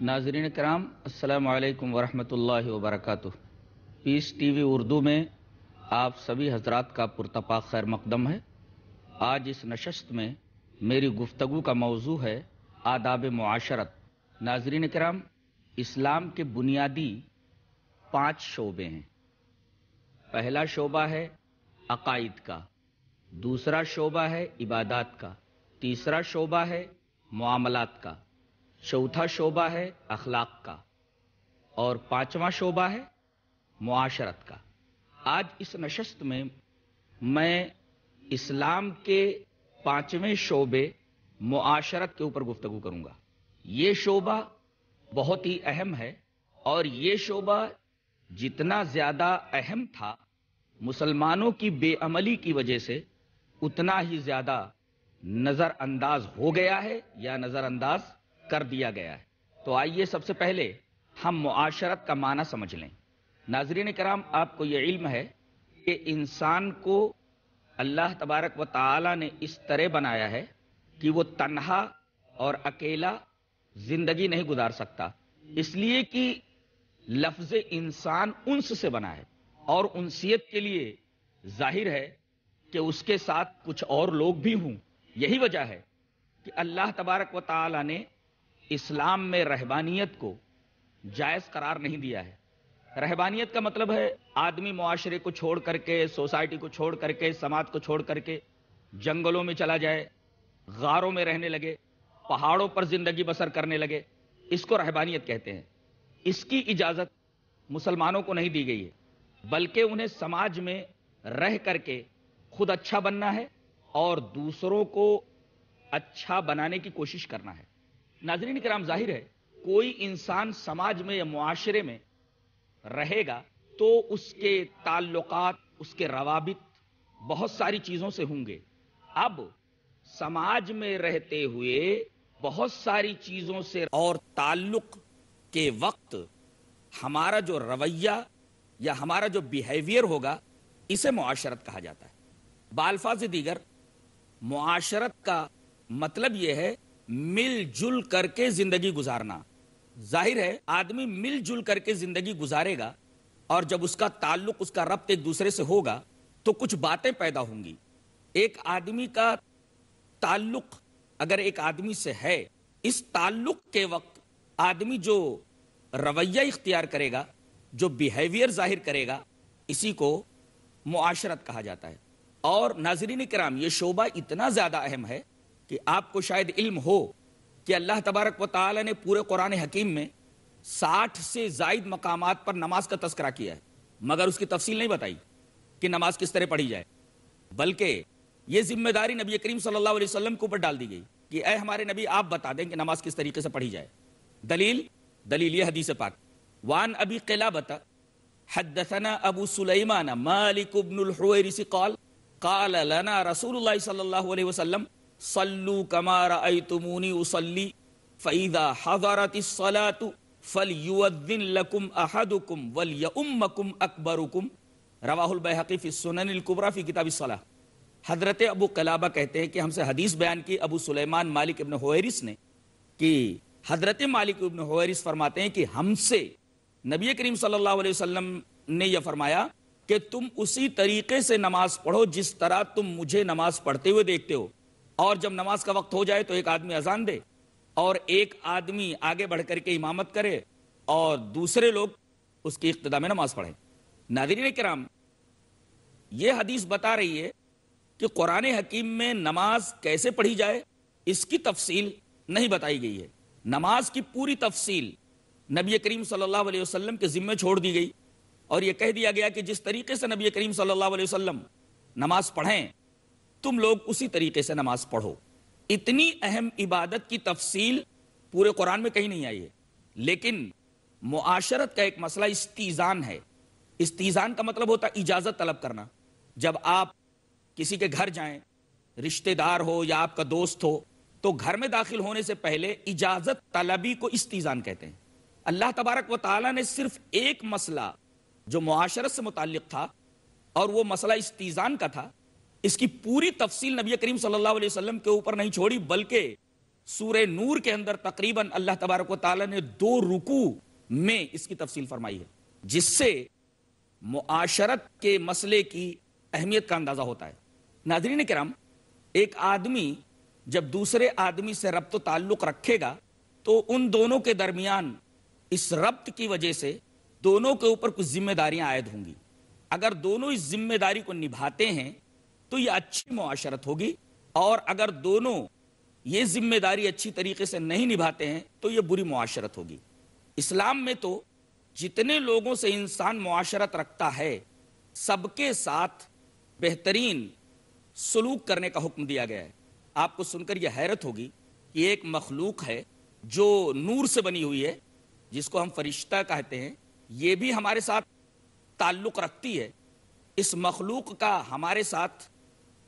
ناظرین کرام، السلام علیکم ورحمۃ اللہ وبرکاتہ۔ پیس ٹی وی اردو میں آپ سبھی حضرات کا پرتپاق خیر مقدم ہے۔ آج اس نشست میں میری گفتگو کا موضوع ہے آداب معاشرت۔ ناظرین کرام، اسلام کے بنیادی پانچ شعبے ہیں۔ پہلا شعبہ ہے عقائد کا، دوسرا شعبہ ہے عبادات کا، تیسرا شعبہ ہے معاملات کا۔ چوتھا شعبہ ہے اخلاق کا اور پانچواں شعبہ ہے معاشرت کا۔ آج اس نشست میں میں اسلام کے پانچویں شعبے معاشرت کے اوپر گفتگو کروں گا۔ یہ شعبہ بہت ہی اہم ہے اور یہ شعبہ جتنا زیادہ اہم تھا مسلمانوں کی بے عملی کی وجہ سے اتنا ہی زیادہ نظر انداز ہو گیا ہے یا نظر انداز کر دیا گیا ہے۔ تو آئیے سب سے پہلے ہم معاشرت کا معنی سمجھ لیں۔ ناظرین کرام، آپ کو یہ علم ہے کہ انسان کو اللہ تبارک و تعالی نے اس طرح بنایا ہے کہ وہ تنہا اور اکیلا زندگی نہیں گزار سکتا۔ اس لیے کہ لفظ انسان انس سے بنا ہے۔ اور انسیت کے لیے ظاہر ہے کہ اس کے ساتھ کچھ اور لوگ بھی ہوں۔ یہی وجہ ہے کہ اللہ تبارک و تعالی نے اسلام میں رہبانیت کو جائز قرار نہیں دیا ہے۔ رہبانیت کا مطلب ہے آدمی معاشرے کو چھوڑ کر کے، سوسائٹی کو چھوڑ کر کے، سماج کو چھوڑ کر کے جنگلوں میں چلا جائے، غاروں میں رہنے لگے، پہاڑوں پر زندگی بسر کرنے لگے۔ اس کو رہبانیت کہتے ہیں۔ اس کی اجازت مسلمانوں کو نہیں دی گئی ہے، بلکہ انہیں سماج میں رہ کر کے خود اچھا بننا ہے اور دوسروں کو اچھا بنانے کی کوشش کرنا ہے۔ ناظرین کرام، ظاہر ہے، کوئی انسان سماج میں یا معاشرے میں رہے گا تو اس کے تعلقات، اس کے روابط بہت ساری چیزوں سے ہوں گے۔ اب سماج میں رہتے ہوئے بہت ساری چیزوں سے اور تعلق کے وقت ہمارا جو رویہ یا ہمارا جو بیہیویئر ہوگا، اسے معاشرت کہا جاتا ہے۔ بالفاظ دیگر، معاشرت کا مطلب یہ ہے مل جل کر کے زندگی گزارنا۔ ظاہر ہے، آدمی مل جل کر کے زندگی گزارے گا اور جب اس کا تعلق، اس کا ربط ایک دوسرے سے ہوگا تو کچھ باتیں پیدا ہوں گی۔ ایک آدمی کا تعلق اگر ایک آدمی سے ہے، اس تعلق کے وقت آدمی جو رویہ اختیار کرے گا، جو بیہیویئر ظاہر کرے گا، اسی کو معاشرت کہا جاتا ہے۔ اور ناظرین کرام، یہ شعبہ اتنا زیادہ اہم ہے کہ آپ کو شاید علم ہو کہ اللہ تبارک و تعالی نے پورے قرآن حکیم میں ساٹھ سے زائد مقامات پر نماز کا تذکرہ کیا ہے، مگر اس کی تفصیل نہیں بتائی کہ نماز کس طرح پڑھی جائے۔ بلکہ یہ ذمہ داری نبی کریم صلی اللہ علیہ وسلم کے اوپر ڈال دی گئی کہ اے ہمارے نبی، آپ بتا دیں کہ نماز کس طریقے سے پڑھی جائے۔ دلیل دلیل یہ حدیث پاک۔ وان ابی قلابت حدثنا ابو سلیمان مالک ابن الحویرسی قال قال لنا رسول اللہ صلی اللہ علیہ وسلم صلو کما رأیتمونی اصلی فَإِذَا حَضَرَتِ الصَّلَاةُ فَلْيُوَذِّن لَكُمْ أَحَدُكُمْ وَلْيَأُمَّكُمْ أَكْبَرُكُمْ. رواہ البیحقی فی السنن الکبرى فی کتاب الصلاة. حضرت ابو قلابہ کہتے ہیں کہ ہم سے حدیث بیان کی ابو سلیمان مالک ابن حویرس نے کہ حضرت مالک ابن حویرس فرماتے ہیں کہ ہم سے نبی کریم صلی اللہ علیہ وسلم نے یہ فرمایا کہ تم اسی طریقے سے نماز پڑھو جس طرح تم مجھے نماز پڑھتے ہوئے دیکھتے ہو۔ اور جب نماز کا وقت ہو جائے تو ایک آدمی اذان دے اور ایک آدمی آگے بڑھ کر کے امامت کرے اور دوسرے لوگ اس کی اقتدا میں نماز پڑھیں۔ ناظرین کرام، یہ حدیث بتا رہی ہے کہ قرآن حکیم میں نماز کیسے پڑھی جائے، اس کی تفصیل نہیں بتائی گئی ہے۔ نماز کی پوری تفصیل نبی کریم صلی اللہ علیہ وسلم کے ذمے چھوڑ دی گئی اور یہ کہہ دیا گیا کہ جس طریقے سے نبی کریم صلی اللہ علیہ وسلم نماز پڑھیں تم لوگ اسی طریقے سے نماز پڑھو۔ اتنی اہم عبادت کی تفصیل پورے قرآن میں کہیں نہیں آئی ہے۔ لیکن معاشرت کا ایک مسئلہ استیزان ہے۔ استیزان کا مطلب ہوتا ہے اجازت طلب کرنا۔ جب آپ کسی کے گھر جائیں، رشتہ دار ہو یا آپ کا دوست ہو، تو گھر میں داخل ہونے سے پہلے اجازت طلبی کو استیزان کہتے ہیں۔ اللہ تبارک و تعالیٰ نے صرف ایک مسئلہ جو معاشرت سے متعلق تھا اور وہ مسئلہ استیزان کا تھا اس کی پوری تفصیل نبی کریم صلی اللہ علیہ وسلم کے اوپر نہیں چھوڑی، بلکہ سورہ نور کے اندر تقریباً اللہ تبارک و تعالیٰ نے دو رکو میں اس کی تفصیل فرمائی ہے، جس سے معاشرت کے مسئلے کی اہمیت کا اندازہ ہوتا ہے۔ ناظرین کرام، ایک آدمی جب دوسرے آدمی سے ربط و تعلق رکھے گا، تو ان دونوں کے درمیان اس ربط کی وجہ سے دونوں کے اوپر کچھ ذمہ داریاں عائد ہوں گی۔ اگر دونوں اس ذمہ داری کو نبھاتے ہیں تو یہ اچھی معاشرت ہوگی اور اگر دونوں یہ ذمہ داری اچھی طریقے سے نہیں نبھاتے ہیں تو یہ بری معاشرت ہوگی۔ اسلام میں تو جتنے لوگوں سے انسان معاشرت رکھتا ہے، سب کے ساتھ بہترین سلوک کرنے کا حکم دیا گیا ہے۔ آپ کو سن کر یہ حیرت ہوگی کہ ایک مخلوق ہے جو نور سے بنی ہوئی ہے، جس کو ہم فرشتہ کہتے ہیں، یہ بھی ہمارے ساتھ تعلق رکھتی ہے۔ اس مخلوق کا ہمارے ساتھ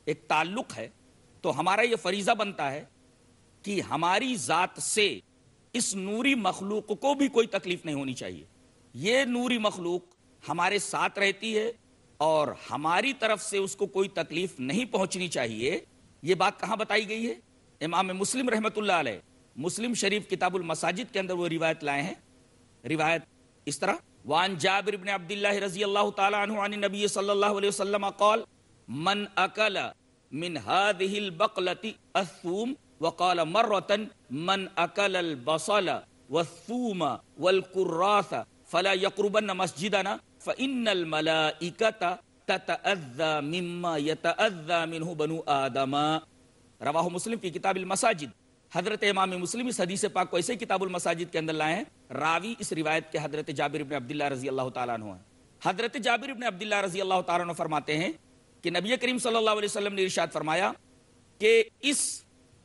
ایک تعلق ہے، تو ہمارا یہ فریضہ بنتا ہے کہ ہماری ذات سے اس نوری مخلوق کو بھی کوئی تکلیف نہیں ہونی چاہیے۔ یہ نوری مخلوق ہمارے ساتھ رہتی ہے اور ہماری طرف سے اس کو کوئی تکلیف نہیں پہنچنی چاہیے۔ یہ بات کہاں بتائی گئی ہے؟ امام مسلم رحمت اللہ علیہ، مسلم شریف کتاب المساجد کے اندر وہ روایت لائے ہیں۔ روایت اس طرح وان جابر بن عبداللہ رضی اللہ تعالی عنہ عن نبی صلی اللہ علیہ وسلم قال، من اکل من هذه البقلة الثوم، وقال مرة من اکل البصل والثوم والقراث فلا يقربن مسجدنا، فإن الملائكة تتأذى مما يتأذى منه بنو آدم. رواہ مسلم فی کتاب المساجد. حضرت امام مسلم اس حدیث پاک کو ایسے کتاب المساجد کے اندر لائے ہیں۔ راوی اس روایت کے حضرت جابر ابن عبداللہ رضی اللہ تعالیٰ عنہ ہیں۔ حضرت جابر ابن عبداللہ رضی اللہ تعالیٰ عنہ فرماتے ہیں کہ نبی کریم صلی اللہ علیہ وسلم نے ارشاد فرمایا کہ اس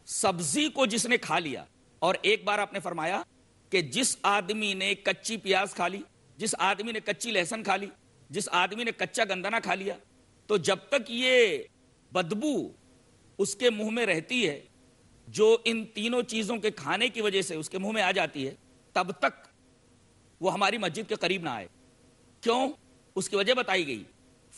سبزی کو جس نے کھا لیا، اور ایک بار آپ نے فرمایا کہ جس آدمی نے کچی پیاز کھا لی، جس آدمی نے کچی لہسن کھا لی، جس آدمی نے کچا گندنا کھا لیا، تو جب تک یہ بدبو اس کے منہ میں رہتی ہے، جو ان تینوں چیزوں کے کھانے کی وجہ سے اس کے منہ میں آ جاتی ہے، تب تک وہ ہماری مسجد کے قریب نہ آئے۔ کیوں؟ اس کی وجہ بتائی گئی۔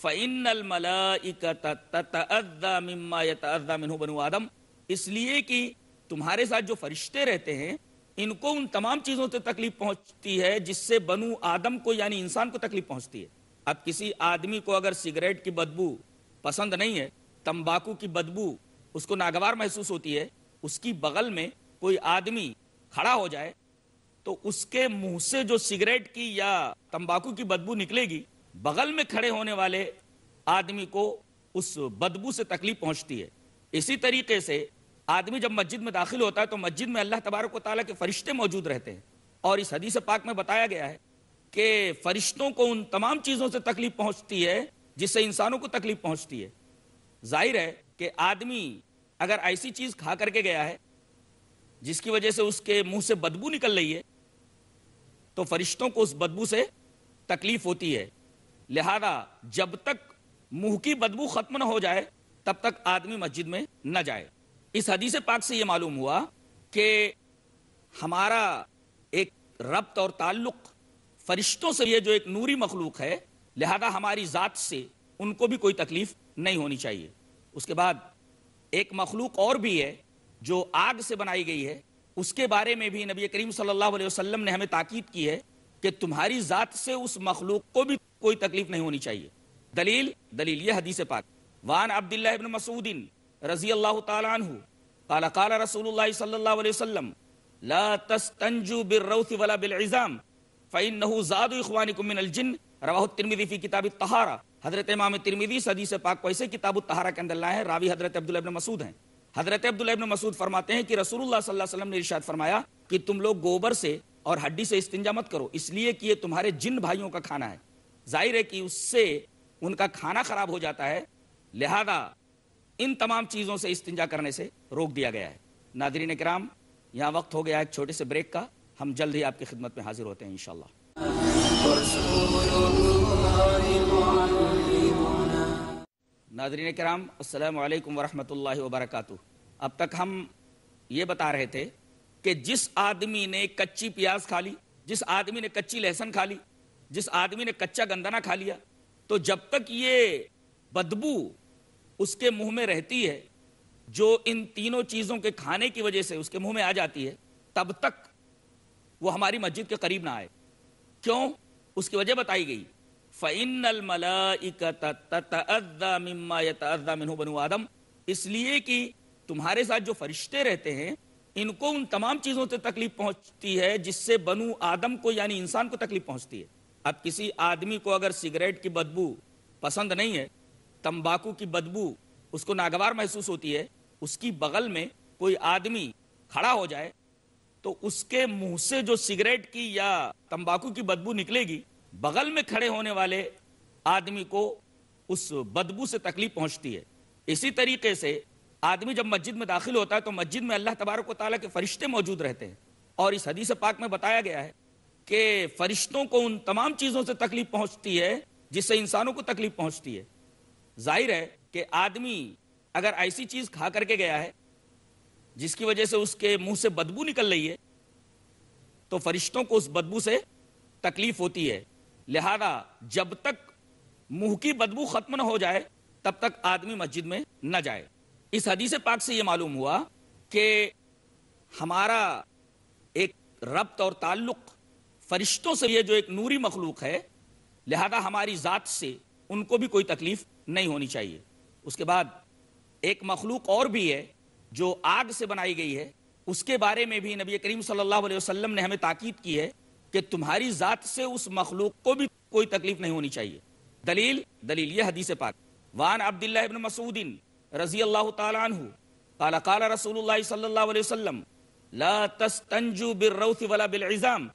فَإِنَّ الْمَلَائِكَةَ تَتَأَذَّى مِمَّا يَتَأَذَّى مِنْهُ بَنُو آدم۔ اس لیے کہ تمہارے ساتھ جو فرشتے رہتے ہیں، ان کو ان تمام چیزوں سے تکلیف پہنچتی ہے، جس سے بنو آدم کو یعنی انسان کو تکلیف پہنچتی ہے۔ اب کسی آدمی کو اگر سگریٹ کی بدبو پسند نہیں ہے، تمباکو کی بدبو اس کو ناگوار محسوس ہوتی ہے، اس کی بغل میں کوئی آدمی کھڑا ہو جائے، تو اس کے منہ سے جو سگریٹ کی یا تمباکو کی بدبو نکلے گی بغل میں کھڑے ہونے والے آدمی کو اس بدبو سے تکلیف پہنچتی ہے۔ اسی طریقے سے آدمی جب مسجد میں داخل ہوتا ہے تو مسجد میں اللہ تبارک و تعالیٰ کے فرشتے موجود رہتے ہیں۔ اور اس حدیث پاک میں بتایا گیا ہے کہ فرشتوں کو ان تمام چیزوں سے تکلیف پہنچتی ہے جس سے انسانوں کو تکلیف پہنچتی ہے۔ ظاہر ہے کہ آدمی اگر ایسی چیز کھا کر کے گیا ہے جس کی وجہ سے اس کے منہ سے بدبو نکل رہی ہے تو فرشتوں کو اس بدبو سے تکلیف ہوتی ہے۔ لہذا جب تک منہ کی بدبو ختم نہ ہو جائے، تب تک آدمی مسجد میں نہ جائے۔ اس حدیث پاک سے یہ معلوم ہوا کہ ہمارا ایک ربط اور تعلق فرشتوں سے یہ جو ایک نوری مخلوق ہے، لہذا ہماری ذات سے ان کو بھی کوئی تکلیف نہیں ہونی چاہیے۔ اس کے بعد ایک مخلوق اور بھی ہے جو آگ سے بنائی گئی ہے۔ اس کے بارے میں بھی نبی کریم صلی اللہ علیہ وسلم نے ہمیں تاکید کی ہے کہ تمہاری ذات سے اس مخلوق کو بھی کوئی تکلیف نہیں ہونی چاہیے۔ دلیل دلیل یہ حدیث پاک۔ وان عبداللہ ابن مسعود رضی اللہ تعالی عنہ، قال قال رسول اللہ صلی اللہ علیہ وسلم، لا تستنجو بالروث ولا بالعظام، فإنه زاد اخوانکم من الجن۔ رواہ الترمذی فی کتاب الطہارہ حضرت امام ترمذی حدیث پاک کو ایسے کتاب الطہارہ کے اندر لائے ہیں۔ راوی حضرت عبداللہ ابن مسعود ہیں۔ حضرت عبداللہ ابن مسعود فرماتے ہیں کہ رسول اللہ صلی اللہ علیہ وسلم نے ارشاد فرمایا کہ تم لوگ گوبر سے اور ہڈی سے استنجا مت کرو، اس لیے کہ یہ تمہارے جن بھائیوں کا کھانا ہے۔ ظاہر ہے کہ اس سے ان کا کھانا خراب ہو جاتا ہے، لہذا ان تمام چیزوں سے استنجا کرنے سے روک دیا گیا ہے۔ ناظرین کرام، یہاں وقت ہو گیا ایک چھوٹے سے بریک کا۔ ہم جلد ہی آپ کی خدمت میں حاضر ہوتے ہیں انشاءاللہ۔ ناظرین کرام، السلام علیکم ورحمۃ اللہ وبرکاتہ۔ اب تک ہم یہ بتا رہے تھے کہ جس آدمی نے کچی پیاز کھا لی، جس آدمی نے کچی لہسن کھا لی جس آدمی نے کچا گندنا کھا لیا، تو جب تک یہ بدبو اس کے منہ میں رہتی ہے، جو ان تینوں چیزوں کے کھانے کی وجہ سے اس کے منہ میں آ جاتی ہے، تب تک وہ ہماری مسجد کے قریب نہ آئے۔ کیوں؟ اس کی وجہ بتائی گئی۔ فَإِنَّ الْمَلَائِكَةَ تَتَأَذَّى آدم۔ اس لیے کہ تمہارے ساتھ جو فرشتے رہتے ہیں، ان کو ان تمام چیزوں سے تکلیف پہنچتی ہے، جس سے بنو آدم کو یعنی انسان کو تکلیف پہنچتی ہے۔ اب کسی آدمی کو اگر سگریٹ کی بدبو پسند نہیں ہے، تمباکو کی بدبو اس کو ناگوار محسوس ہوتی ہے، اس کی بغل میں کوئی آدمی کھڑا ہو جائے، تو اس کے منہ سے جو سگریٹ کی یا تمباکو کی بدبو نکلے گی، بغل میں کھڑے ہونے والے آدمی کو اس بدبو سے تکلیف پہنچتی ہے۔ اسی طریقے سے آدمی جب مسجد میں داخل ہوتا ہے تو مسجد میں اللہ تبارک و تعالیٰ کے فرشتے موجود رہتے ہیں۔ اور اس حدیث پاک میں بتایا گیا ہے کہ فرشتوں کو ان تمام چیزوں سے تکلیف پہنچتی ہے، جس سے انسانوں کو تکلیف پہنچتی ہے۔ ظاہر ہے کہ آدمی اگر ایسی چیز کھا کر کے گیا ہے، جس کی وجہ سے اس کے منہ سے بدبو نکل رہی ہے، تو فرشتوں کو اس بدبو سے تکلیف ہوتی ہے۔ لہذا جب تک منہ کی بدبو ختم نہ ہو جائے، تب تک آدمی مسجد میں نہ جائے۔ اس حدیث پاک سے یہ معلوم ہوا کہ ہمارا ایک ربط اور تعلق فرشتوں سے یہ جو ایک نوری مخلوق ہے، لہذا ہماری ذات سے ان کو بھی کوئی تکلیف نہیں ہونی چاہیے۔ اس کے بعد ایک مخلوق اور بھی ہے جو آگ سے بنائی گئی ہے۔ اس کے بارے میں بھی نبی کریم صلی اللہ علیہ وسلم نے ہمیں تاکید کی ہے کہ تمہاری ذات سے اس مخلوق کو بھی کوئی تکلیف نہیں ہونی چاہیے۔ دلیل دلیل یہ حدیث پاک۔ وان عبداللہ ابن مسعود رضی اللہ تعالی عنہ قال قال رسول اللہ صلی اللہ علیہ وسلم، لا تستنجو بالروث ولا بالعظام۔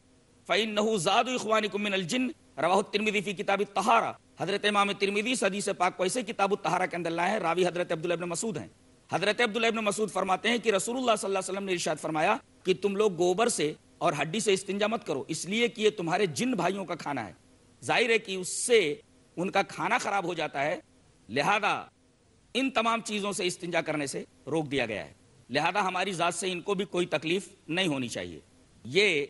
فإنه زاد اخوانکم من الجن۔ رواہ الترمذی فی کتاب الطہارہ حضرت امام ترمذی حدیث پاک کو ایسے کتاب الطہارہ کے اندر لائے ہیں۔ راوی حضرت عبداللہ ابن مسعود ہیں۔ حضرت عبداللہ ابن مسعود فرماتے ہیں کہ رسول اللہ صلی اللہ علیہ وسلم نے ارشاد فرمایا کہ تم لوگ گوبر سے اور ہڈی سے استنجا مت کرو، اس لیے کہ یہ تمہارے جن بھائیوں کا کھانا ہے۔ ظاہر ہے کہ اس سے ان کا کھانا خراب ہو جاتا ہے۔ لہذا ان تمام چیزوں سے استنجا کرنے سے روک دیا گیا ہے۔ لہذا ہماری ذات سے ان کو بھی کوئی تکلیف نہیں ہونی چاہیے۔ یہ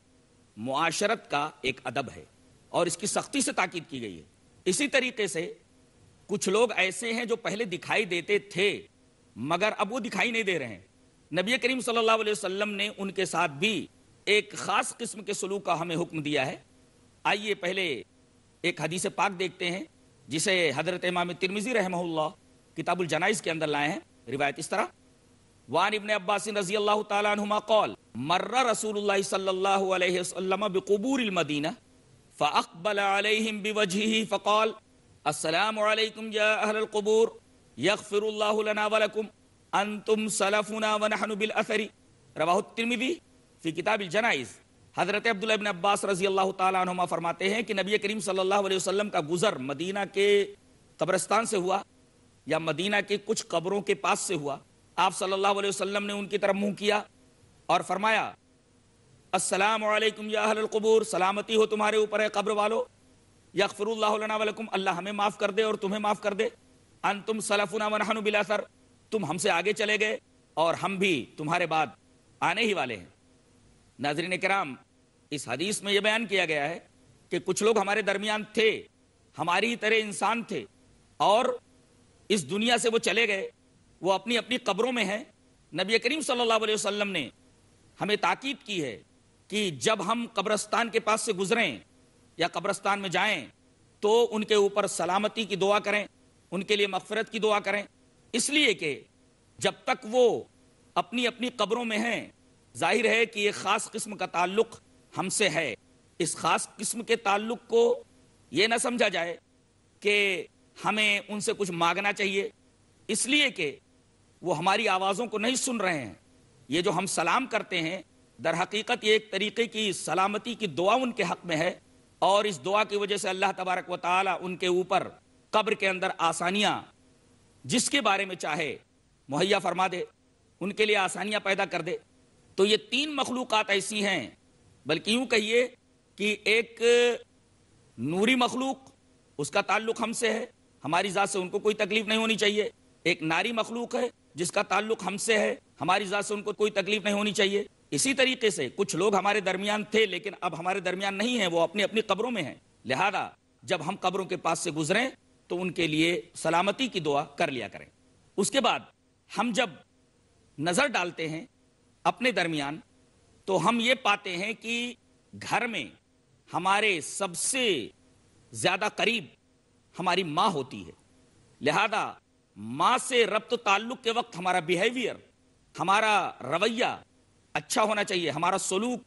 معاشرت کا ایک ادب ہے اور اس کی سختی سے تاکید کی گئی ہے۔ اسی طریقے سے کچھ لوگ ایسے ہیں جو پہلے دکھائی دیتے تھے، مگر اب وہ دکھائی نہیں دے رہے ہیں۔ نبی کریم صلی اللہ علیہ وسلم نے ان کے ساتھ بھی ایک خاص قسم کے سلوک کا ہمیں حکم دیا ہے۔ آئیے پہلے ایک حدیث پاک دیکھتے ہیں، جسے حضرت امام ترمیزی رحمہ اللہ کتاب الجنائز کے اندر لائے ہیں۔ روایت اس طرح۔ وان ابن عباس رضی اللہ تعالی عنہما قول مر رسول اللہ صلی اللہ علیہ وسلم بقبور المدینہ، فاقبل علیہم بوجہہ، فقال، السلام علیکم یا اہل القبور، یغفر اللہ لنا ولکم انتم سلفنا ونحن بالاثر. رواہ الترمذی فی کتاب الجنائز۔ حضرت عبداللہ ابن عباس رضی اللہ تعالیٰ عنہما فرماتے ہیں کہ نبی کریم صلی اللہ علیہ وسلم کا گزر مدینہ کے قبرستان سے ہوا یا مدینہ کے کچھ قبروں کے پاس سے ہوا۔ آپ صلی اللہ علیہ وسلم نے ان کی طرف منہ کیا اور فرمایا، السلام علیکم یا اہل القبور، سلامتی ہو تمہارے اوپر ہے قبر والو، یغفر اللہ لنا ولکم، اللہ ہمیں معاف کر دے اور تمہیں معاف کر دے۔ انتم سلفنا ونحن بالاثر تم ہم سے آگے چلے گئے اور ہم بھی تمہارے بعد آنے ہی والے ہیں۔ ناظرین کرام، اس حدیث میں یہ بیان کیا گیا ہے کہ کچھ لوگ ہمارے درمیان تھے، ہماری طرح انسان تھے اور اس دنیا سے وہ چلے گئے۔ وہ اپنی اپنی قبروں میں ہیں۔ نبی کریم صلی اللہ علیہ وسلم نے ہمیں تاکید کی ہے کہ جب ہم قبرستان کے پاس سے گزریں یا قبرستان میں جائیں تو ان کے اوپر سلامتی کی دعا کریں، ان کے لیے مغفرت کی دعا کریں۔ اس لیے کہ جب تک وہ اپنی اپنی قبروں میں ہیں، ظاہر ہے کہ یہ خاص قسم کا تعلق ہم سے ہے۔ اس خاص قسم کے تعلق کو یہ نہ سمجھا جائے کہ ہمیں ان سے کچھ مانگنا چاہیے۔ اس لیے کہ وہ ہماری آوازوں کو نہیں سن رہے ہیں۔ یہ جو ہم سلام کرتے ہیں، در حقیقت یہ ایک طریقے کی سلامتی کی دعا ان کے حق میں ہے۔ اور اس دعا کی وجہ سے اللہ تبارک و تعالی ان کے اوپر قبر کے اندر آسانیاں، جس کے بارے میں چاہے، مہیا فرما دے، ان کے لیے آسانیاں پیدا کر دے۔ تو یہ تین مخلوقات ایسی ہیں۔ بلکہ یوں کہیے کہ ایک نوری مخلوق، اس کا تعلق ہم سے ہے۔ ہماری ذات سے ان کو کوئی تکلیف نہیں ہونی چاہیے۔ ایک ناری مخلوق ہے، جس کا تعلق ہم سے ہے۔ ہماری ذات سے ان کو کوئی تکلیف نہیں ہونی چاہیے۔ اسی طریقے سے کچھ لوگ ہمارے درمیان تھے، لیکن اب ہمارے درمیان نہیں ہیں، وہ اپنی اپنی قبروں میں ہیں۔ لہذا جب ہم قبروں کے پاس سے گزریں، تو ان کے لیے سلامتی کی دعا کر لیا کریں۔ اس کے بعد ہم جب نظر ڈالتے ہیں اپنے درمیان، تو ہم یہ پاتے ہیں کہ گھر میں ہمارے سب سے زیادہ قریب ہماری ماں ہوتی ہے۔ لہذا ماں سے ربط تعلق کے وقت ہمارا بیہیویئر ہمارا رویہ اچھا ہونا چاہیے، ہمارا سلوک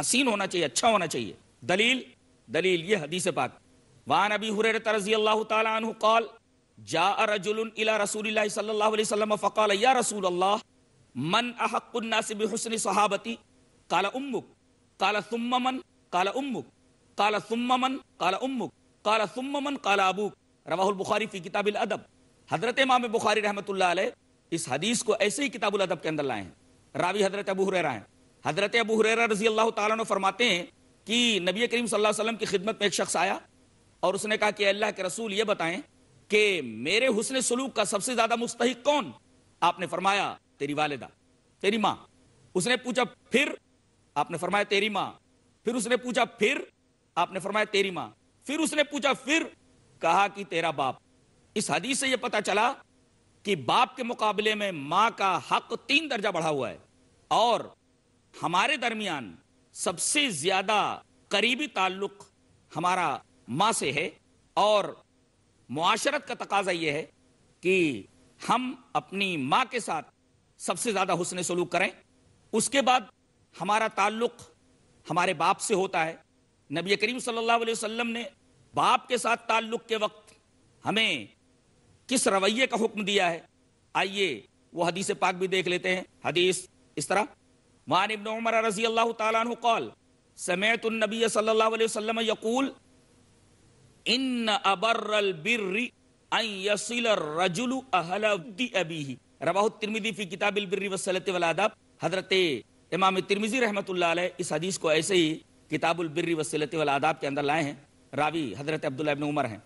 حسین ہونا چاہیے اچھا ہونا چاہیے۔ دلیل دلیل یہ حدیث پاک۔ وان ابی حریرہ رضی اللہ تعالی عنہ قال، جاء رجل الى رسول اللہ صلی اللہ علیہ وسلم فقال، یا رسول اللہ، من احق الناس بحسن صحابتی؟ قال، امک. قال، ثم من؟ قال، امک. قال، ثم من؟ قال، امک. قال، ثم من؟ قال، ابوک. رواہ البخاری فی کتاب الادب۔ حضرت امام بخاری رحمت اللہ علیہ اس حدیث کو ایسے ہی کتاب الادب کے اندر لائے ہیں۔ راوی حضرت ابو حریرہ ہیں۔ حضرت ابو حریرہ رضی اللہ تعالیٰ عنہ فرماتے ہیں کہ نبی کریم صلی اللہ علیہ وسلم کی خدمت میں ایک شخص آیا اور اس نے کہا کہ اللہ کے رسول یہ بتائیں کہ میرے حسن سلوک کا سب سے زیادہ مستحق کون؟ آپ نے فرمایا، تیری والدہ، تیری ماں۔ اس نے پوچھا، پھر؟ آپ نے فرمایا، تیری ماں۔ پھر اس نے پوچھا، پھر؟ آپ نے فرمایا، تیری ماں۔ پھر اس نے پوچھا، پھر؟ کہا کہ تیرا باپ۔ اس حدیث سے یہ پتا چلا کہ باپ کے مقابلے میں ماں کا حق تین درجہ بڑھا ہوا ہے اور ہمارے درمیان سب سے زیادہ قریبی تعلق ہمارا ماں سے ہے اور معاشرت کا تقاضا یہ ہے کہ ہم اپنی ماں کے ساتھ سب سے زیادہ حسن سلوک کریں۔ اس کے بعد ہمارا تعلق ہمارے باپ سے ہوتا ہے۔ نبی کریم صلی اللہ علیہ وسلم نے باپ کے ساتھ تعلق کے وقت ہمیں کس رویے کا حکم دیا ہے؟ آئیے، وہ حدیث پاک بھی دیکھ لیتے ہیں۔ حدیث اس طرح۔ وان ابن عمر رضی اللہ تعالیٰ عنہ قال سمیت النبی صلی اللہ علیہ وسلم یقول، ان ابر البر ان يصل الرجل اهل ود ابيه رواه الترمذی فی کتاب البر والصلاه والاداب حضرت امام ترمذی رحمۃ اللہ علیہ اس حدیث کو ایسے ہی کتاب البر والصلاه والاداب کے اندر لائے ہیں۔ راوی حضرت عبداللہ ابن عمر ہیں۔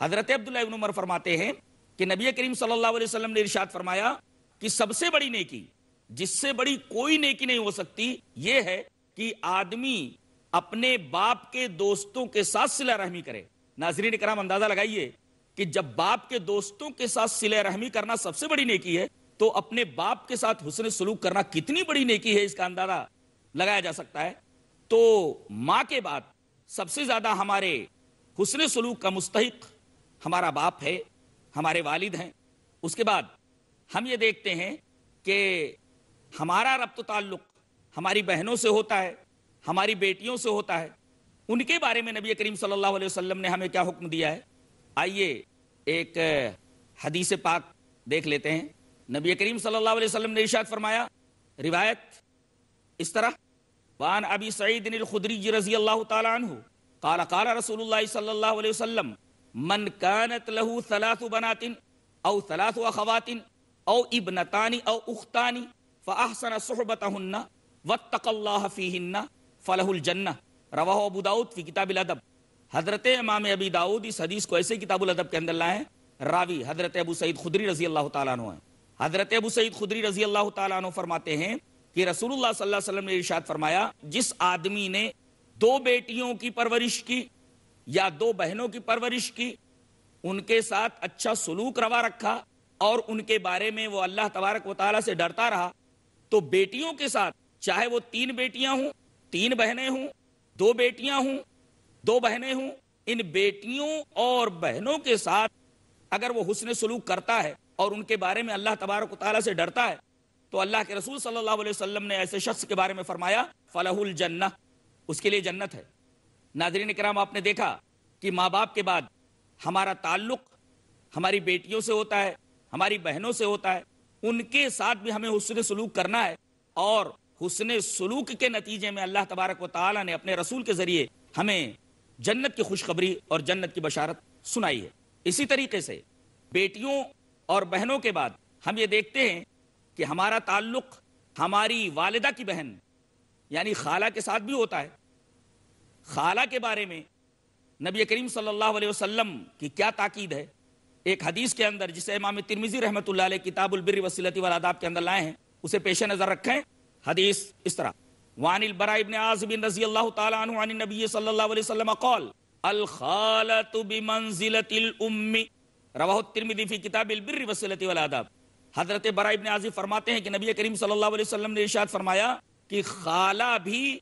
حضرت عبداللہ ابن عمر فرماتے ہیں کہ نبی کریم صلی اللہ علیہ وسلم نے ارشاد فرمایا کہ سب سے بڑی نیکی، جس سے بڑی کوئی نیکی نہیں ہو سکتی، یہ ہے کہ آدمی اپنے باپ کے دوستوں کے ساتھ صلہ رحمی کرے۔ ناظرین کرام، اندازہ لگائیے کہ جب باپ کے دوستوں کے ساتھ صلہ رحمی کرنا سب سے بڑی نیکی ہے، تو اپنے باپ کے ساتھ حسن سلوک کرنا کتنی بڑی نیکی ہے، اس کا اندازہ لگایا جا سکتا ہے۔ تو ماں کے بعد سب سے زیادہ ہمارے حسن سلوک کا مستحق ہمارا باپ ہے۔ ہمارے والد ہیں۔ اس کے بعد ہم یہ دیکھتے ہیں کہ ہمارا ربط تعلق ہماری بہنوں سے ہوتا ہے، ہماری بیٹیوں سے ہوتا ہے۔ ان کے بارے میں نبی کریم صلی اللہ علیہ وسلم نے ہمیں کیا حکم دیا ہے؟ آئیے ایک حدیث پاک دیکھ لیتے ہیں۔ نبی کریم صلی اللہ علیہ وسلم نے ارشاد فرمایا، روایت اس طرح وان ابی سعید الخدری رضی اللہ تعالی عنہ قال قال رسول اللہ صلی اللہ علیہ وسلم من كانت له ثلاث بنات او ثلاث اخوات او ابنتان او اختان فاحسن صحبتهن واتق الله فيهن فله الجنه رواہ ابو داود فی کتاب الادب۔ حضرت امام ابی داود اس حدیث کو ایسے کتاب الادب کے اندر لائے راوی حضرت ابو سعید خدری رضی اللہ تعالیٰ عنہ ہیں۔ حضرت ابو سعید خدری رضی اللہ تعالیٰ عنہ فرماتے ہیں کہ رسول اللہ صلی اللہ علیہ وسلم نے ارشاد فرمایا، جس آدمی نے دو بیٹیوں کی پرورش کی یا دو بہنوں کی پرورش کی، ان کے ساتھ اچھا سلوک روا رکھا اور ان کے بارے میں وہ اللہ تبارک و تعالیٰ سے ڈرتا رہا۔ تو بیٹیوں کے ساتھ، چاہے وہ تین بیٹیاں ہوں، تین بہنیں ہوں، دو بیٹیاں ہوں، دو بہنیں ہوں، ان بیٹیوں اور بہنوں کے ساتھ اگر وہ حسن سلوک کرتا ہے اور ان کے بارے میں اللہ تبارک و تعالیٰ سے ڈرتا ہے، تو اللہ کے رسول صلی اللہ علیہ وسلم نے ایسے شخص کے بارے میں فرمایا فلاح الجنہ اس کے لیے جنت ہے۔ ناظرین کرام، آپ نے دیکھا کہ ماں باپ کے بعد ہمارا تعلق ہماری بیٹیوں سے ہوتا ہے، ہماری بہنوں سے ہوتا ہے، ان کے ساتھ بھی ہمیں حسن سلوک کرنا ہے اور حسن سلوک کے نتیجے میں اللہ تبارک و تعالیٰ نے اپنے رسول کے ذریعے ہمیں جنت کی خوشخبری اور جنت کی بشارت سنائی ہے۔ اسی طریقے سے بیٹیوں اور بہنوں کے بعد ہم یہ دیکھتے ہیں کہ ہمارا تعلق ہماری والدہ کی بہن یعنی خالہ کے ساتھ بھی ہوتا ہے خالہ کے بارے میں نبی کریم صلی اللہ علیہ وسلم کی کیا تاکید ہے؟ ایک حدیث کے اندر جسے امام ترمیزی رحمۃ اللہ علیہ کتاب البر وسیلتی والاداب کے اندر لائے ہیں، اسے پیش نظر رکھیں۔ حدیث اس طرح۔ وان البراء ابن عازب رضی اللہ تعالی عنہ عن النبی صلی اللہ علیہ وسلم قال الخالة بمنزلة الام۔ رواہ الترمذی فی کتاب البر والصلة والآداب۔ حضرت برا ابن عازی فرماتے ہیں کہ نبی کریم صلی اللہ علیہ وسلم نے ارشاد فرمایا کہ خالہ بھی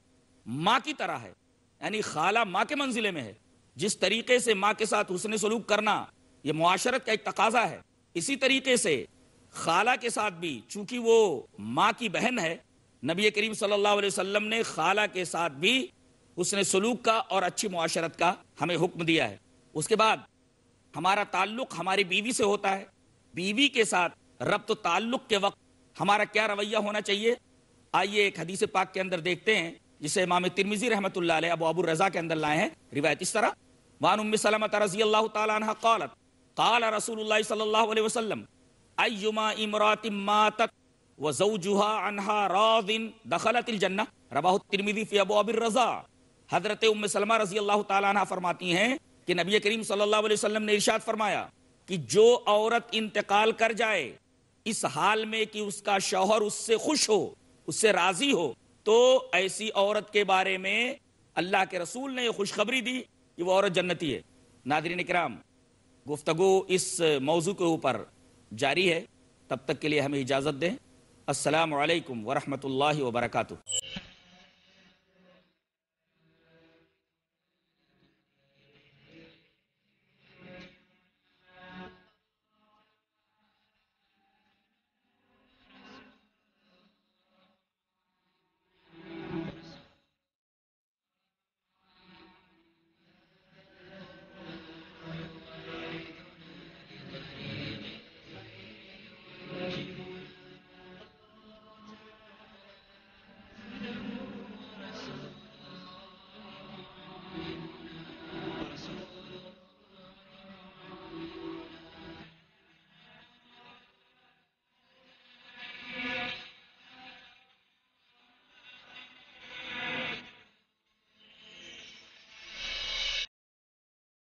ماں کی طرح ہے۔ یعنی خالہ ماں کے منزلے میں ہے۔ جس طریقے سے ماں کے ساتھ حسن سلوک کرنا یہ معاشرت کا ایک تقاضا ہے۔ اسی طریقے سے خالہ کے ساتھ بھی چونکہ وہ ماں کی بہن ہے، نبی کریم صلی اللہ علیہ وسلم نے خالہ کے ساتھ بھی حسن سلوک کا اور اچھی معاشرت کا ہمیں حکم دیا ہے۔ اس کے بعد ہمارا تعلق ہماری بیوی سے ہوتا ہے۔ بیوی کے ساتھ ربط و تعلق کے وقت ہمارا کیا رویہ ہونا چاہیے؟ آئیے ایک حدیث پاک کے اندر دیکھتے ہیں۔ جسے امام ترمیزی رحمۃ اللہ علیہ ابو ابو رضا کے اندر لائے ہیں۔ روایت اس طرح۔ وان ام سلمۃ رضی اللہ تعالی عنہ قالت، قال رسول اللہ صلی اللہ علیہ وسلم، ایما امرات ماتت وزوجها عنها راض دخلت الجنہ رواہ الترمذی فی ابو ابو الرضا حضرت ام سلمہ رضی اللہ تعالی عنہ فرماتی ہیں کہ نبی کریم صلی اللہ علیہ وسلم نے ارشاد فرمایا کہ جو عورت انتقال کر جائے، اس حال میں کہ اس کا شوہر اس سے خوش ہو، اس سے راضی ہو تو ایسی عورت کے بارے میں اللہ کے رسول نے یہ خوشخبری دی کہ وہ عورت جنتی ہے۔ ناظرین کرام، گفتگو اس موضوع کے اوپر جاری ہے۔ تب تک کے لیے ہمیں اجازت دیں۔ السلام علیکم ورحمۃ اللہ وبرکاتہ۔